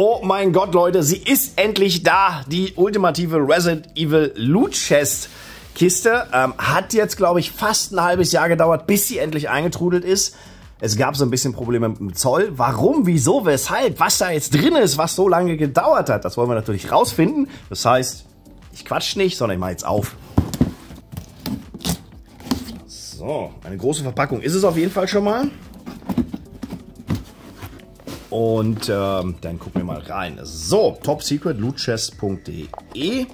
Oh mein Gott, Leute, sie ist endlich da. Die ultimative Resident Evil Loot Chest Kiste. Ähm, hat jetzt, glaube ich, fast ein halbes Jahr gedauert, bis sie endlich eingetrudelt ist. Es gab so ein bisschen Probleme mit dem Zoll. Warum, wieso, weshalb, was da jetzt drin ist, was so lange gedauert hat, das wollen wir natürlich rausfinden. Das heißt, ich quatsch nicht, sondern ich mache jetzt auf. So, eine große Verpackung ist es auf jeden Fall schon mal. Und ähm, dann gucken wir mal rein. So, topsecretlootchest.de.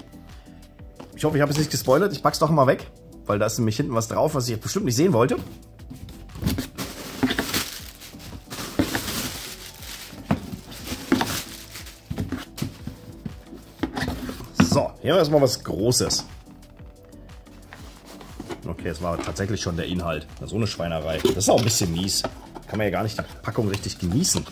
Ich hoffe, ich habe es nicht gespoilert. Ich pack's doch mal weg, weil da ist nämlich hinten was drauf, was ich bestimmt nicht sehen wollte. So, hier haben wir erstmal was Großes. Okay, es war tatsächlich schon der Inhalt. So eine Schweinerei. Das ist auch ein bisschen mies kann man ja gar nicht die Packung richtig genießen.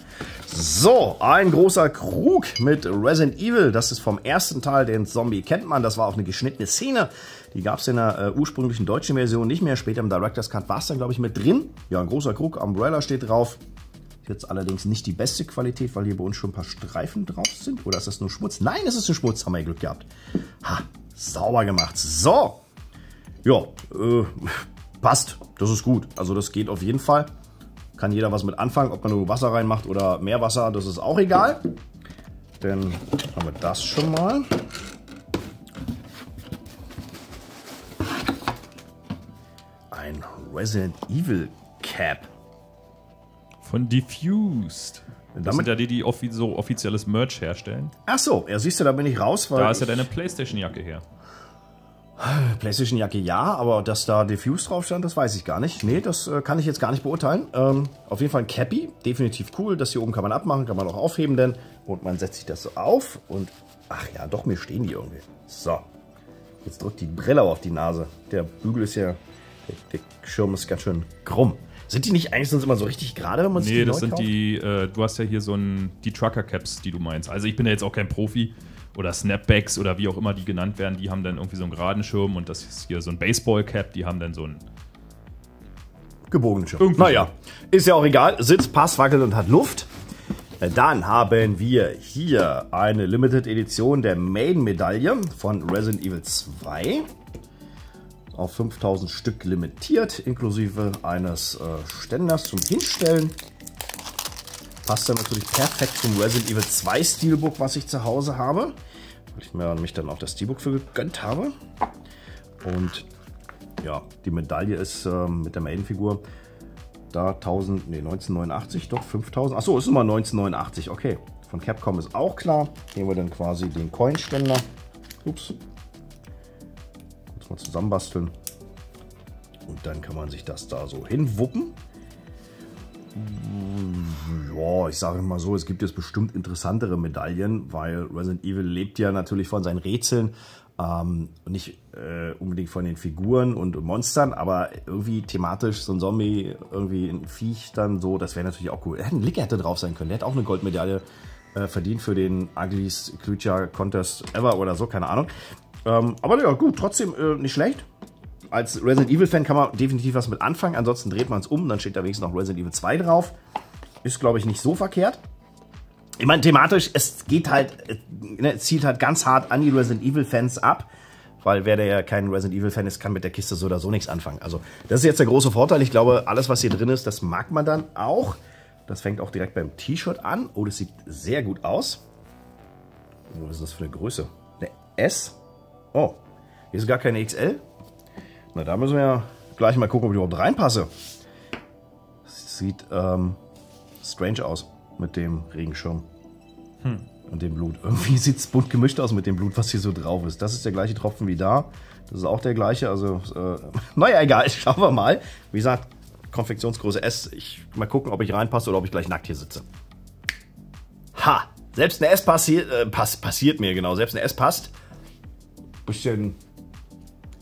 So, ein großer Krug mit Resident Evil. Das ist vom ersten Teil, den Zombie kennt man. Das war auch eine geschnittene Szene. Die gab es in der äh, ursprünglichen deutschen Version nicht mehr. Später im Director's Cut war es dann, glaube ich, mit drin. Ja, ein großer Krug. Umbrella steht drauf. Jetzt allerdings nicht die beste Qualität, weil hier bei uns schon ein paar Streifen drauf sind. Oder ist das nur Schmutz? Nein, es ist ein Schmutz. Haben wir Glück gehabt. Ha, sauber gemacht. So. Ja, äh, passt. Das ist gut. Also das geht auf jeden Fall. Kann jeder was mit anfangen, ob man nur Wasser reinmacht oder Meerwasser, das ist auch egal. Dann haben wir das schon mal. Ein Resident Evil Cap. Von Diffused. Das Damit sind ja die, die offi so offizielles Merch herstellen. Ach so, ja, siehst du, da bin ich raus. Weil Da ist ja deine Playstation-Jacke her. PlayStation-Jacke ja, aber dass da Diffuse drauf stand, das weiß ich gar nicht. Nee, das äh, kann ich jetzt gar nicht beurteilen. Ähm, auf jeden Fall ein Cappy, definitiv cool. Das hier oben kann man abmachen, kann man auch aufheben denn. Und man setzt sich das so auf und, ach ja, doch, mir stehen die irgendwie. So, jetzt drückt die Brille auf die Nase. Der Bügel ist ja, der, der Schirm ist ganz schön krumm. Sind die nicht eigentlich sonst immer so richtig gerade, wenn man sich Nee, die das sind kauft? die, äh, du hast ja hier so ein, die Trucker-Caps, die du meinst. Also ich bin ja jetzt auch kein Profi. Oder Snapbacks oder wie auch immer die genannt werden, die haben dann irgendwie so einen geraden Schirm und das ist hier so ein Baseball-Cap, die haben dann so einen gebogenen Schirm. Irgendwie Naja, ist ja auch egal. Sitz, Pass, wackelt und hat Luft. Äh, Dann haben wir hier eine Limited Edition der Main-Medaille von Resident Evil 2. Auf 5000 Stück limitiert, inklusive eines äh, Ständers zum Hinstellen. Passt dann natürlich perfekt zum Resident Evil 2 Steelbook, was ich zu Hause habe. Weil ich mir nämlich dann auch das Steelbook für gegönnt habe. Und ja, die Medaille ist ähm, mit der Maiden-Figur da 1000, nee, 1989, doch 5000. Achso, ist immer 1989, okay. Von Capcom ist auch klar. Nehmen wir dann quasi den Coinständer. Ups. Kurz mal zusammenbasteln. Und dann kann man sich das da so hinwuppen. Ja, ich sage mal so, es gibt jetzt bestimmt interessantere Medaillen, weil Resident Evil lebt ja natürlich von seinen Rätseln. Ähm, nicht äh, unbedingt von den Figuren und Monstern, aber irgendwie thematisch so ein Zombie, irgendwie ein Viech dann so, das wäre natürlich auch cool. Ein Lick hätte drauf sein können. Der hat auch eine Goldmedaille äh, verdient für den Ugliest Creature Contest ever oder so, keine Ahnung. Ähm, aber ja, gut, trotzdem äh, nicht schlecht. Als Resident Evil Fan kann man definitiv was mit anfangen. Ansonsten dreht man es um, dann steht da wenigstens noch Resident Evil 2 drauf. Ist, glaube ich, nicht so verkehrt. Ich meine, thematisch, es geht halt, äh, ne, zielt halt ganz hart an die Resident Evil Fans ab. Weil wer der ja kein Resident Evil Fan ist, kann mit der Kiste so oder so nichts anfangen. Also, das ist jetzt der große Vorteil. Ich glaube, alles, was hier drin ist, das mag man dann auch. Das fängt auch direkt beim T-Shirt an. Oh, das sieht sehr gut aus. Was ist das für eine Größe? Eine S? Oh, hier ist gar keine XL. Na, da müssen wir ja gleich mal gucken, ob ich überhaupt reinpasse. Das sieht ähm, strange aus mit dem Regenschirm. Und dem Blut. Irgendwie sieht es bunt gemischt aus mit dem Blut, was hier so drauf ist. Das ist der gleiche Tropfen wie da. Das ist auch der gleiche. Also, äh, naja, egal. Schauen wir mal. Wie gesagt, Konfektionsgröße S. Ich mal gucken, ob ich reinpasse oder ob ich gleich nackt hier sitze. Ha! Selbst eine S passiert, äh, pass, passiert mir, genau. Selbst eine S passt. Bisschen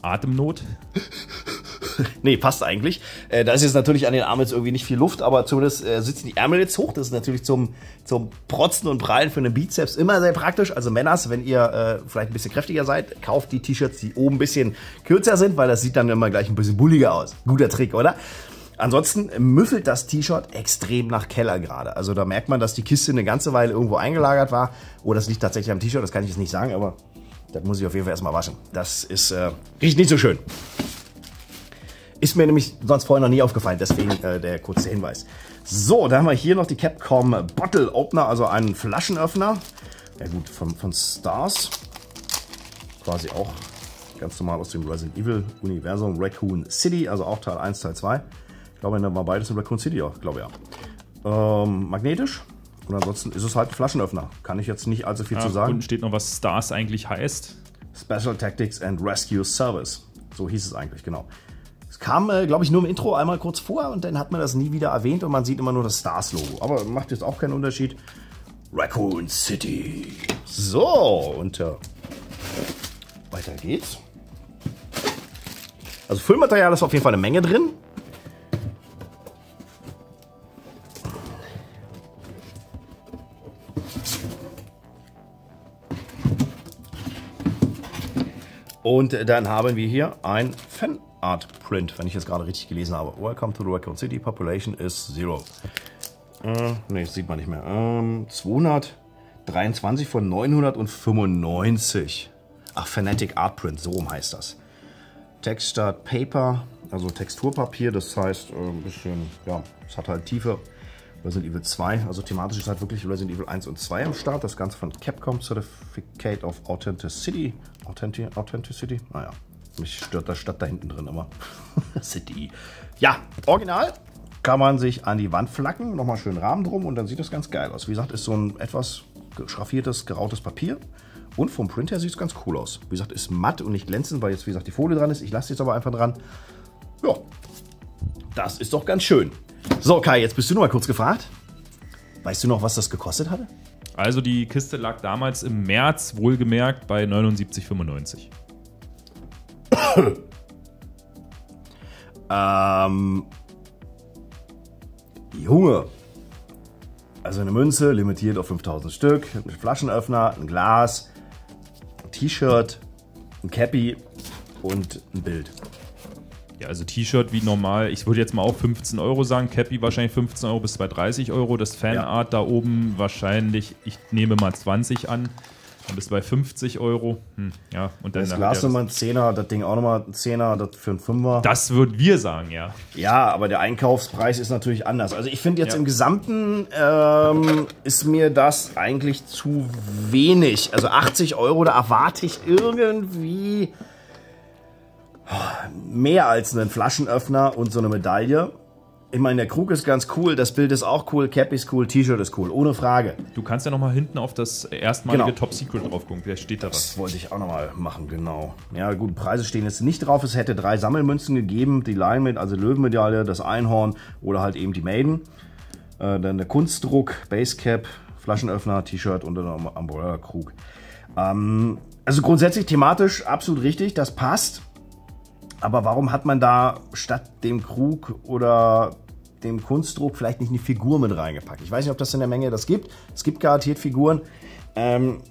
Atemnot. Nee, passt eigentlich. Äh, da ist jetzt natürlich an den Armen jetzt irgendwie nicht viel Luft, aber zumindest äh, sitzen die Ärmel jetzt hoch. Das ist natürlich zum, zum Protzen und Prallen für einen Bizeps immer sehr praktisch. Also Männers, wenn ihr äh, vielleicht ein bisschen kräftiger seid, kauft die T-Shirts, die oben ein bisschen kürzer sind, weil das sieht dann immer gleich ein bisschen bulliger aus. Guter Trick, oder? Ansonsten müffelt das T-Shirt extrem nach Keller gerade. Also da merkt man, dass die Kiste eine ganze Weile irgendwo eingelagert war. Oder das liegt tatsächlich am T-Shirt, das kann ich jetzt nicht sagen, aber das muss ich auf jeden Fall erstmal waschen. Das ist äh, riecht nicht so schön. Ist mir nämlich sonst vorher noch nie aufgefallen, deswegen äh, der kurze Hinweis. So, da haben wir hier noch die Capcom Bottle Opener, also einen Flaschenöffner. Ja gut, von, von Stars. Quasi auch ganz normal aus dem Resident Evil Universum Raccoon City, also auch Teil 1, Teil 2. Ich glaube, dann war beides in Raccoon City auch, glaube ja. Ähm, magnetisch. Und ansonsten ist es halt ein Flaschenöffner. Kann ich jetzt nicht allzu viel Ja, zu sagen. unten steht noch, was Stars eigentlich heißt. Special Tactics and Rescue Service. So hieß es eigentlich, genau. Es kam, äh, glaube ich, nur im Intro einmal kurz vor und dann hat man das nie wieder erwähnt und man sieht immer nur das Stars-Logo. Aber macht jetzt auch keinen Unterschied. Raccoon City. So, und äh, weiter geht's. Also Füllmaterial ist auf jeden Fall eine Menge drin. Und dann haben wir hier ein Fanart-Print, wenn ich es gerade richtig gelesen habe. Welcome to the Raccoon City. Population is zero. Äh, ne, sieht man nicht mehr. Ähm, 223 von 995. Ach, Fanatic Art Print, so rum heißt das. Textart Paper, also Texturpapier, das heißt äh, ein bisschen, ja, es hat halt Tiefe. Resident Evil 2, also thematisch ist halt wirklich Resident Evil 1 und 2 am Start. Das Ganze von Capcom Certificate of Authenticity. Authenti Authenticity? Naja, mich stört das Stadt da hinten drin immer. City. Ja, original. Kann man sich an die Wand flacken, nochmal schön Rahmen drum und dann sieht das ganz geil aus. Wie gesagt, ist so ein etwas schraffiertes, gerautes Papier. Und vom Print her sieht es ganz cool aus. Wie gesagt, ist matt und nicht glänzend, weil jetzt, wie gesagt, die Folie dran ist. Ich lasse jetzt aber einfach dran. Ja, das ist doch ganz schön. So, Kai, jetzt bist du noch mal kurz gefragt. Weißt du noch, was das gekostet hatte? Also die Kiste lag damals im März wohlgemerkt bei 79,95. Ähm. Junge. Also eine Münze, limitiert auf 5000 Stück, ein Flaschenöffner, ein Glas, ein T-Shirt, ein Cappy und ein Bild. Ja, also T-Shirt wie normal. Ich würde jetzt mal auch 15 Euro sagen. Cappy wahrscheinlich 15 Euro bis bei 30 Euro. Das Fanart da oben wahrscheinlich, ich nehme mal 20 an. Dann bist du bei 50 Euro. Hm, ja, und dann Das Glas nochmal ein Zehner, das Ding auch nochmal ein Zehner, das für ein Fünfer. Das würden wir sagen, ja. Ja, aber der Einkaufspreis ist natürlich anders. Also ich finde jetzt Ja. im Gesamten ähm, ist mir das eigentlich zu wenig. Also 80 Euro, da erwarte ich irgendwie mehr als einen Flaschenöffner und so eine Medaille. Ich meine, der Krug ist ganz cool, das Bild ist auch cool, Cap ist cool, T-Shirt ist cool, ohne Frage. Du kannst ja noch mal hinten auf das erstmalige Genau. Top Secret drauf gucken. Wer steht da was? Das wollte ich auch nochmal machen, genau. Ja, gut, Preise stehen jetzt nicht drauf. Es hätte drei Sammelmünzen gegeben. Die Line mit, also Löwenmedaille, das Einhorn oder halt eben die Maiden. Äh, dann der Kunstdruck, Basecap, Flaschenöffner, T-Shirt und dann Umbrella-Krug. Ähm, also grundsätzlich thematisch absolut richtig, das passt. Aber warum hat man da statt dem Krug oder dem Kunstdruck vielleicht nicht eine Figur mit reingepackt? Ich weiß nicht, ob das in der Menge das gibt. Es gibt garantiert Figuren. Ähm,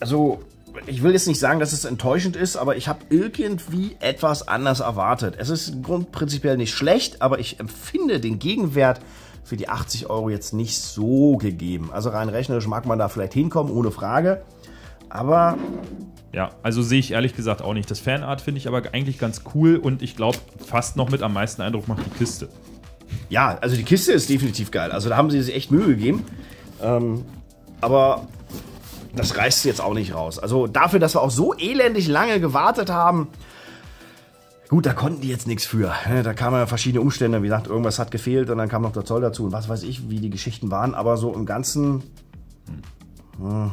also, ich will jetzt nicht sagen, dass es enttäuschend ist, aber ich habe irgendwie etwas anders erwartet. Es ist grundprinzipiell nicht schlecht, aber ich empfinde den Gegenwert für die 80 Euro jetzt nicht so gegeben. Also rein rechnerisch mag man da vielleicht hinkommen, ohne Frage. Aber Ja, also sehe ich ehrlich gesagt auch nicht. Das Fanart finde ich aber eigentlich ganz cool und ich glaube, fast noch mit am meisten Eindruck macht die Kiste. Ja, also die Kiste ist definitiv geil. Also da haben sie sich echt Mühe gegeben. Ähm, aber das reißt jetzt auch nicht raus. Also dafür, dass wir auch so elendig lange gewartet haben, gut, da konnten die jetzt nichts für. ne? Da kamen ja verschiedene Umstände. Wie gesagt, irgendwas hat gefehlt und dann kam noch der Zoll dazu und was weiß ich, wie die Geschichten waren. Aber so im Ganzen. hm,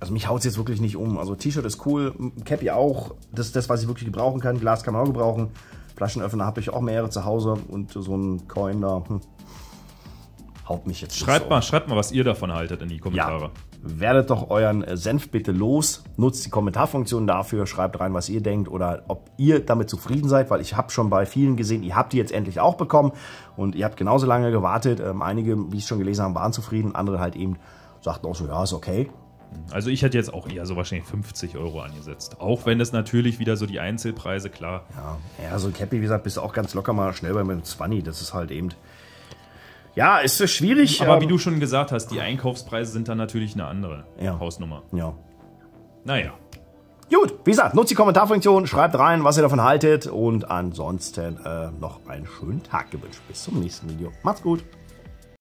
Also mich haut es jetzt wirklich nicht um. Also T-Shirt ist cool, Cappy auch. Das ist das, was ich wirklich gebrauchen kann. Glas kann man auch gebrauchen. Flaschenöffner habe ich auch mehrere zu Hause und so ein Coin da. Hm, haut mich jetzt nicht Schreibt so mal, um. schreibt mal, was ihr davon haltet in die Kommentare. Ja, werdet doch euren Senf bitte los. Nutzt die Kommentarfunktion dafür. Schreibt rein, was ihr denkt oder ob ihr damit zufrieden seid, weil ich habe schon bei vielen gesehen, ihr habt die jetzt endlich auch bekommen und ihr habt genauso lange gewartet. Ähm, einige, wie ich schon gelesen habe, waren zufrieden. Andere halt eben sagten auch so, ja, ist okay. Also ich hätte jetzt auch eher so wahrscheinlich 50 Euro angesetzt. Auch wenn es natürlich wieder so die Einzelpreise, klar. Ja, ja so ein Cappy, wie gesagt, bist du auch ganz locker mal schnell bei einem 20. Das ist halt eben... Ja, ist es schwierig. Aber wie du schon gesagt hast, die Einkaufspreise sind dann natürlich eine andere Ja. Hausnummer. Ja. Naja. Gut, wie gesagt, nutzt die Kommentarfunktion, schreibt rein, was ihr davon haltet und ansonsten äh, noch einen schönen Tag gewünscht. Bis zum nächsten Video. Macht's gut.